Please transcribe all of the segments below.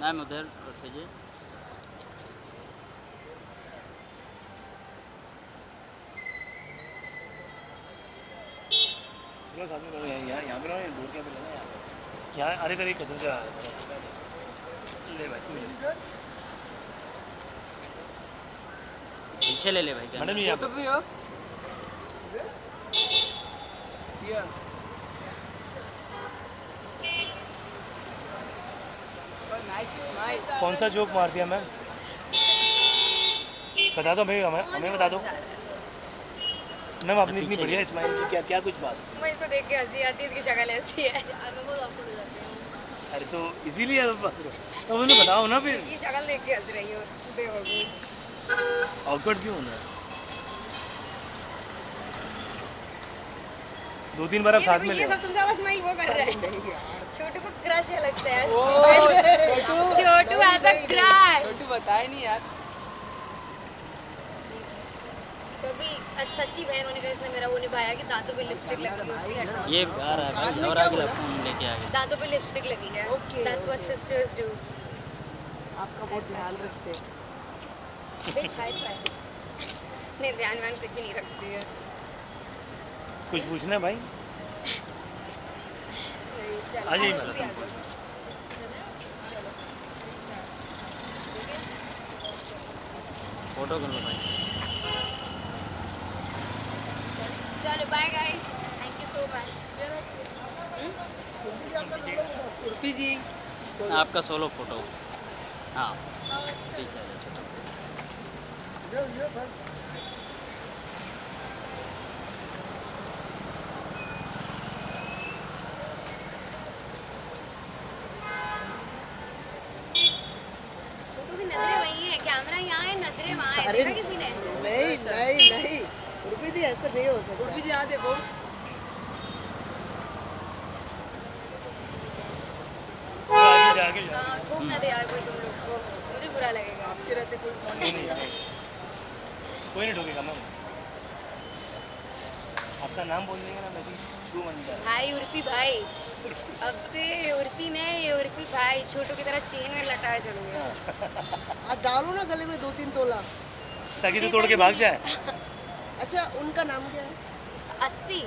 Ma'am उधर करो यहाँ या अरे करीब कदम से आ ले भाई तू पीछे ले ले भाई क्या? मैडम जी यहाँ तो पे भी हो Yeah. Oh, nice smile. कौन सा जोक मार दिया मैम? बता दो भाई हमें हमें बता दो। मैम आपने इतनी बढ़िया स्माइल की क्या क्या कुछ बात मैं इसको देख के हँसी आती है इसकी शक्ल ऐसी है। मैं बहुत awkward हो जाती हूँ अरे तो इसीलिए अब तो उन्हें बताओ ना फिर। इसकी शक्ल देख के हंस रही हो बेवकूफ़। ऑकवर्ड क्यों होना है? दो तीन बार आप साथ में ये सब तुम ज़्यादा स्माइल वो कर रहा है। छोटू को क्रश लगता है छोटू। एज अ क्रश छोटू बताया नहीं यार। कभी सच्ची बहन होने का इसने मेरा वो निभाया कि दांतों पे लिपस्टिक लगी होती है। ये आ रहा है और आगे फ़ोन लेके आ गया। दांतों पे लिपस्टिक लगी है। दैट्स व्हाट सिस्टर्स डू आपका बहुत ध्यान रखते हैं। बिच हाई फाई नहीं ध्यान वान कुछ नहीं रखती है। कुछ पूछना है भाई? चल आ जाइए मैडम। फ़ोटो कर लो भाई। चलो bye guys thank you so much जी आपका सोलो फ़ोटो हाँ। पीछे आ जाओ छोटू। छोटू की नज़रें वही है कैमरा यहाँ है नज़रें वहाँ है अरे किसी ने? नहीं नहीं नहीं। उर्फी जी ऐसा नहीं हो सकता। उर्फी जी हाँ ठोक ना दे यार कोई तुम लोग को। मुझे बुरा लगेगा। आपके रहते कोई फ़ोन नहीं। कोई नहीं मैम आपका नाम बोल देंगे ना बनता भाई उर्फी भाई। अब से उर्फी नहीं ये उर्फी भाई छोटू की तरह चेन में लटाया चलोगे आप डालो ना गले में दो तीन तोला। ताकि तो तोड़ के भाग जाए। अच्छा उनका नाम क्या है? असफी।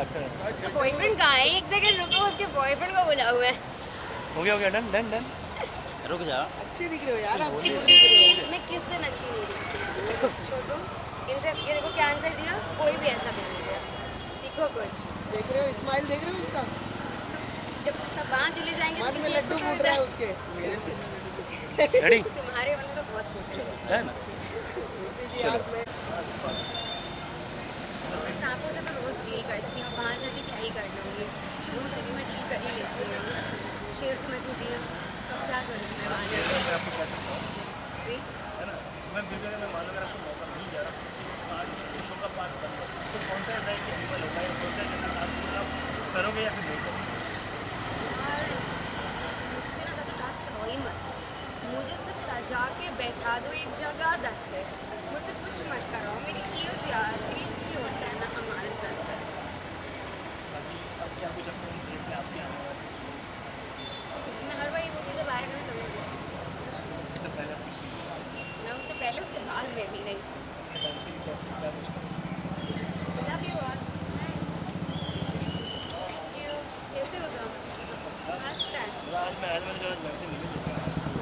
उसका बॉयफ्रेंड कहाँ है? एक सेकंड रुको उसके बॉयफ्रेंड को बुला हुआ है। हो गया हो गया डन डन डन। रुक जा। अच्छे दिख रहे हो यार आप क्यूट दिख रहे हो। मैं किस दिन अच्छी नहीं दिखती छोटू इनसे ये देखो क्या आंसर दिया? कोई भी ऐसा नहीं दिया सीखो कुछ। देख रहे हो? स्माइल देख रहे हो इसका जब सब वहाँ चले जाएँगे तो मन में लड्डू को तो फूट रहा है उसके। रेडी तुम्हारे मन में तो बहुत फूटे हैं। जी आप में सांपों से तो रोज डील करती हूँ। वहाँ जाके क्या ही कर लूँगी? शुरू से भी मैं डील कर ही लेती हूँ। शेर को मैं खुद ही। हूँ अब क्या करूँ मैं वहाँ जाके? करोगे या फिर नहीं करो मुझे सिर्फ़ सजा के बैठा दो एक जगह दस से मुझसे कुछ मत कराओ मेरी हील्स यार चेंज भी होता है ना हमारे ट्रस्ट पर में हर बार ये बोलती जब आएगा ना तभी उससे पहले उसके बाद में भी नहीं। हो है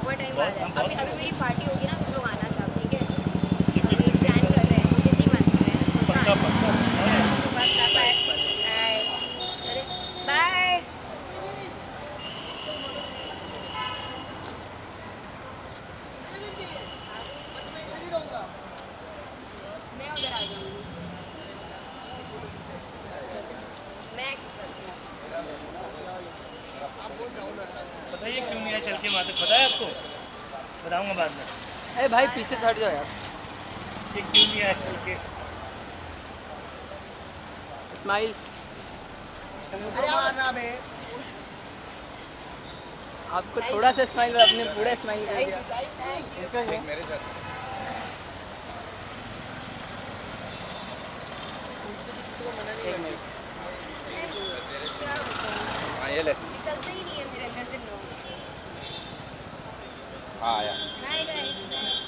बहुत टाइम बाद है अभी अभी मेरी पार्टी होगी ना तुम लोग आना सब ठीक है अभी प्लान कर रहे हैं कुछ इसी मंथ में पक्का पक्का पक्का बाय बाय अरे बाय मुझे भी चाहिए बट मैं इधर ही रहूँगा मैं उधर आ जाऊँगी बताइए क्यों नहीं आया चल के वहाँ तक पता है आपको? बताऊँगा बाद में। अरे भाई पीछे हट जाओ यार। कि क्यों नहीं आया चल के? स्माइल। अरे मारना बे। आपको थोड़ा सा स्माइल और अपने पूरा स्माइल यू यू इसका क्या एक Ah, yeah.